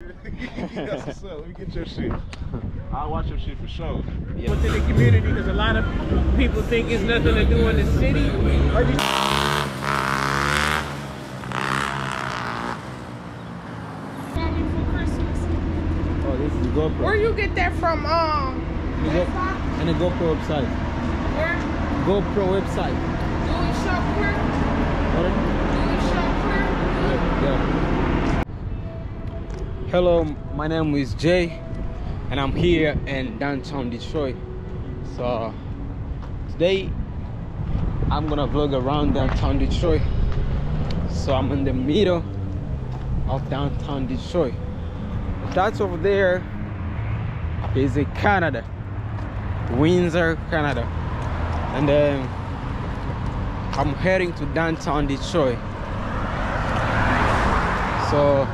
That's what's up. Let me get your shit. I'll watch your shit for sure. Yeah. Within the community, because a lot of people think it's nothing to do in the city. Are you Oh, this is GoPro. Where you get that from? Um, The Go- and the GoPro website. where? GoPro website. Do it shop where? What? Do it shop where? Yeah. Hello, my name is Jay, and I'm here in downtown Detroit. So today I'm gonna vlog around downtown Detroit. So I'm in the middle of downtown Detroit. That's over there is in Canada, Windsor, Canada, and then I'm heading to downtown Detroit. So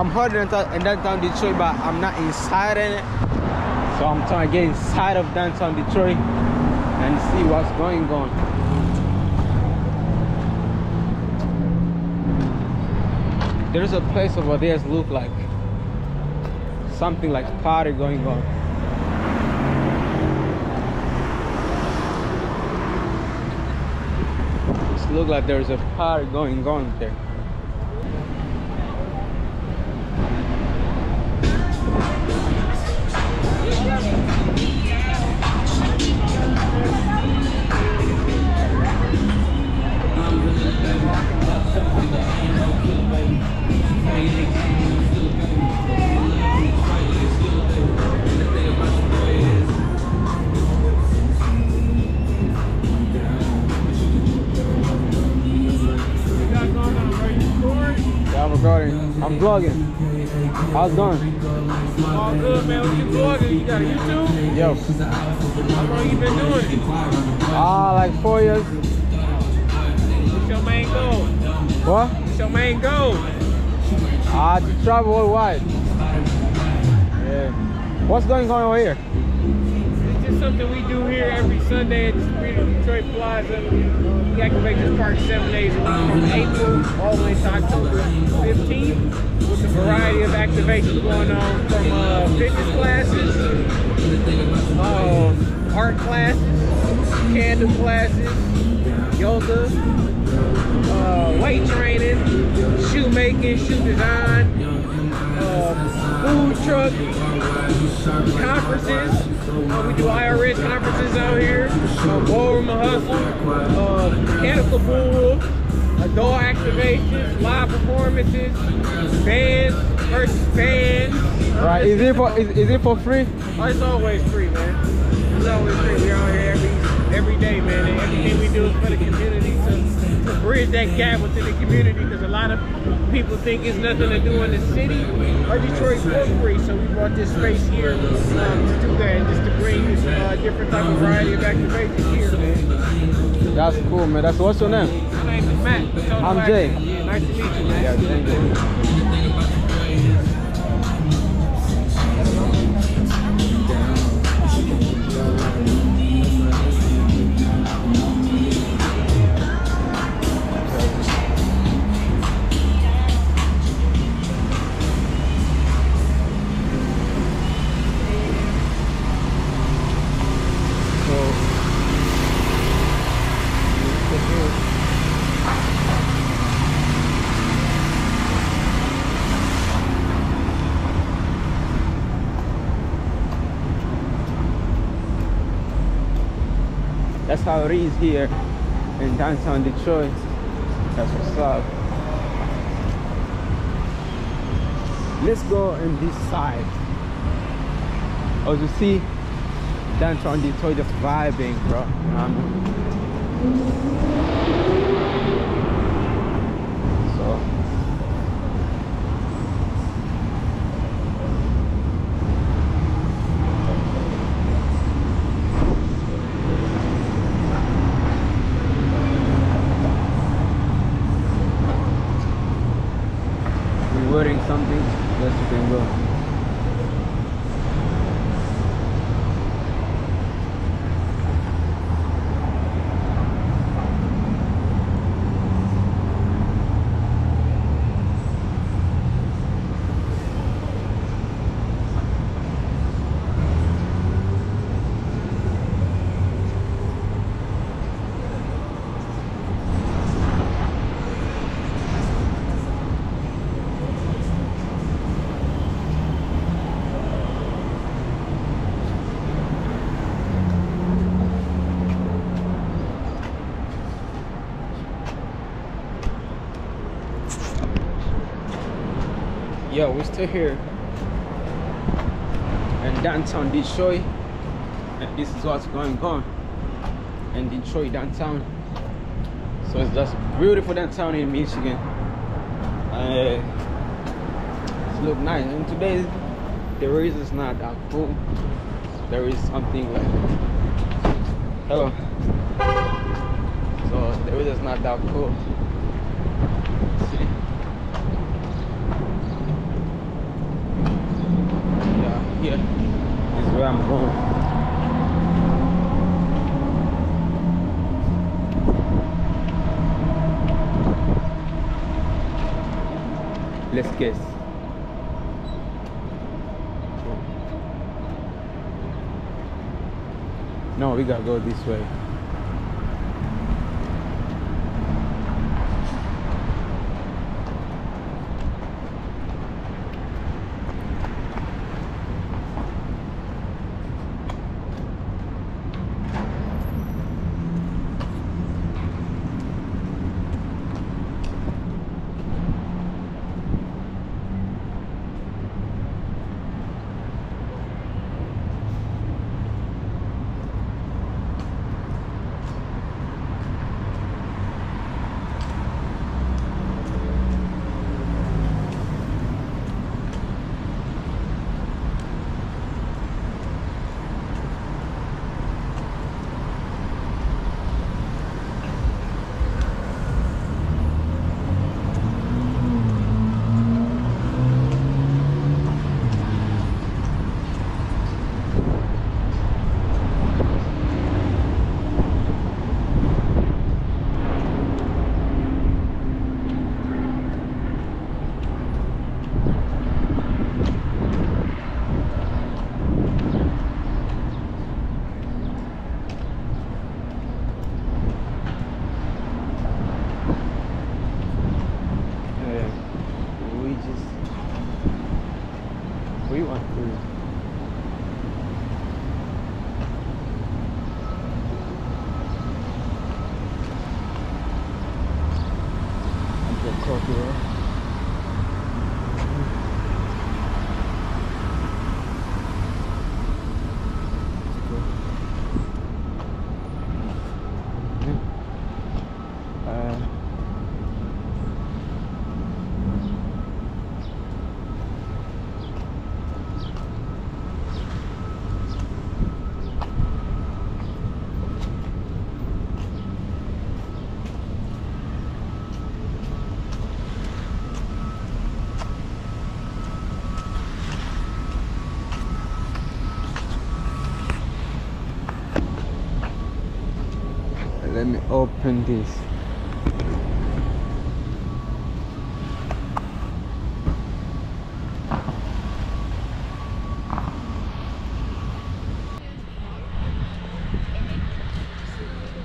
I'm into- in downtown Detroit, but I'm not inside in it. So I'm trying to get inside of downtown Detroit and see what's going on. There's a place over there that look like something like party going on. It look like there's a party going on there. Vlogging. How's it going? All good, man. What you vlogging? You got a YouTube? Yo. How long you been doing it? Ah, like four years. What's your main goal? What? What's your main goal? Ah, to travel worldwide. Yeah. What's going on over here? It's something we do here every Sunday at the of Detroit Plaza. We activate this park seven days a week from April all the way to October 15th with a variety of activations going on from uh, fitness classes, uh, art classes, candle classes, yoga, uh, weight training, shoemaking, shoe design, uh, food truck, conferences. Uh, we do IRS conferences out here. Uh, Ballroom Hustle, uh, Bull, adult activations, live performances, bands versus bands. Right. Is it for is, is it for free? Oh, it's always free, man. It's always free. We're out here every every day, man. And everything we do is for the community to, to bridge that gap within the community because a lot of people think it's nothing to do in the city or Detroit for free. So we brought this space here um, to do that and just to bring this uh, different type of variety of activations here, man. That's cool, man. That's what's your name? My name is Matt. I'm. Jay. Nice to meet you, man. Yeah, Is here in downtown Detroit. That's what's up. Let's go on this side. As you see, downtown Detroit just vibing, bro. You know what I mean? So. We're wearing something, yes you can go. Yo, we're still here in downtown Detroit, and this is what's going on in Detroit downtown. So it's just beautiful downtown in Michigan. Uh, it look nice, and today the race is not that cool. There is something like hello. So the race is not that cool. See? Here is where I'm going. Let's guess. No, we gotta go this way. Yeah, we just we want to get coffee here. Uh, let me open this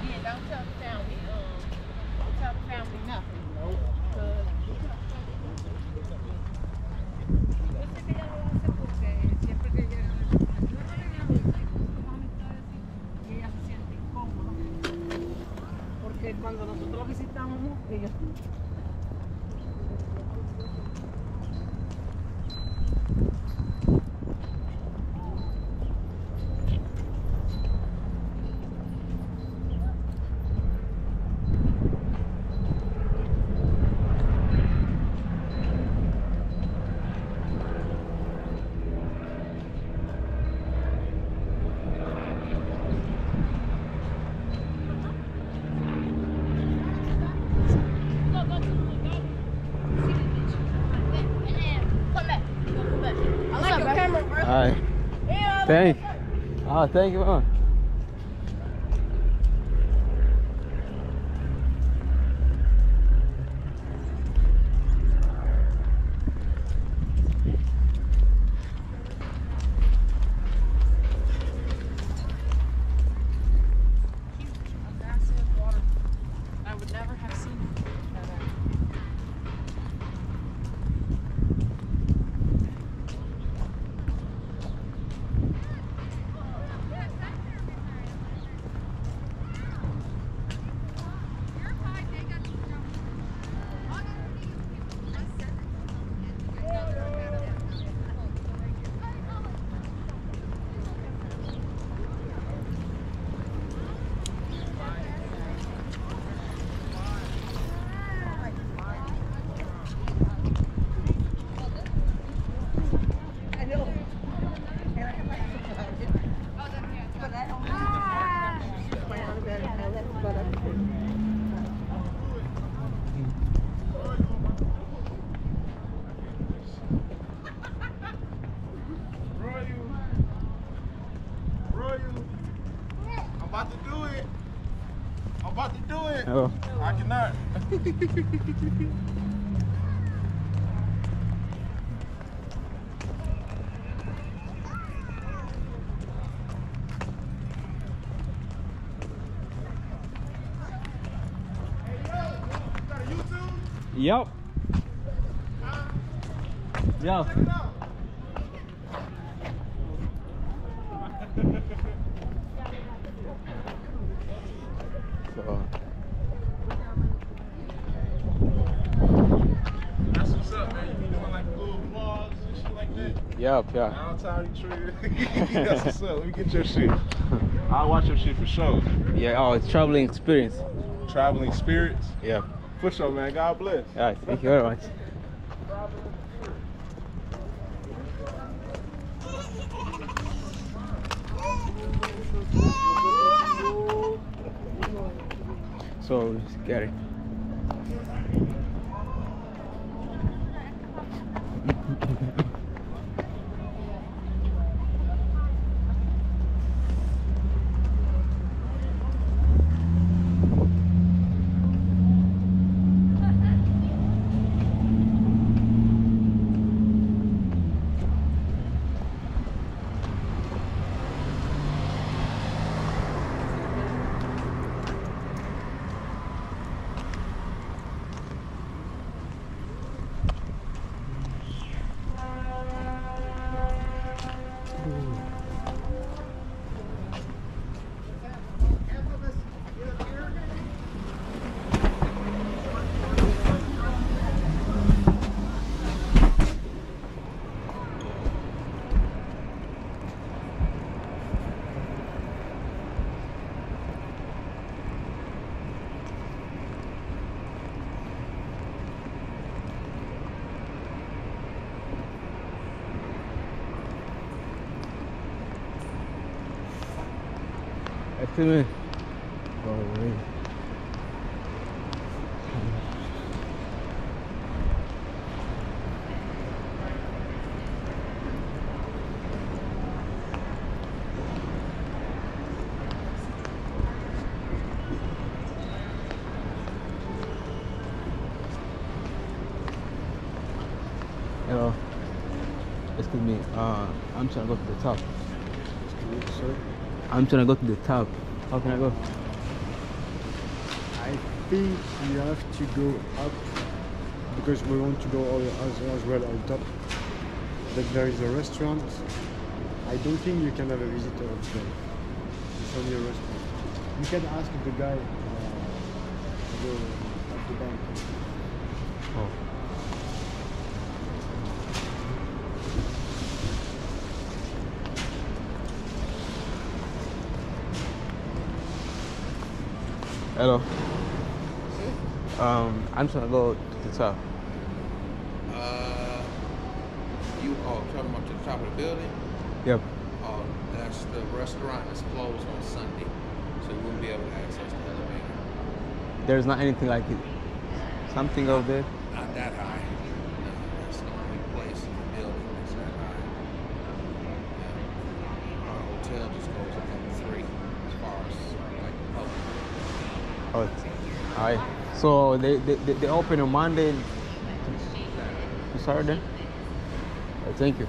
Yeah, don't tell the family, um, don't tell the family nothing. Nope. Yo sé que ella lo hace porque siempre que llega yo no le llamo y ella se siente incómoda. Porque cuando nosotros visitamos, ellos Go, go to the go. See the beach. And then come back. Go, come back. I like your camera, bro. Alright. Yeah, Thank Oh, thank you, man. A massive water. I would never have seen it. like that. Hello. I cannot. Yep. Yeah. so, That's what's up, man. You be doing like little vlogs and shit yep, yeah. Downtown Detroit. That's what's up. Let me get your shit. I'll watch your shit for sure. Yeah, oh, it's traveling experience. Traveling spirits. Yeah. For sure, man. God bless. All right, thank you very much. So, let's Excuse me. Hello. Excuse me. Uh, I'm trying to go to the top. Sorry? I'm trying to go to the top. How can I go? I think you have to go up because we want to go as, as well on top. But there is a restaurant. I don't think you can have a visitor up there. It's only a restaurant. You can ask the guy uh, the, at the bank. Oh. Hello. Um, I'm trying to go to the top. Uh, you are talking up to the top of the building? Yep. Oh, that's the restaurant that's closed on Sunday, so you won't be able to access the elevator. There's not anything like it. Something over there. Not that high. No, that's the only place in the building that's that high. Yeah. Our hotel just goes up to three as far as like public. Oh, it's- alright. So they, they they open on Monday to Saturday. Thank you.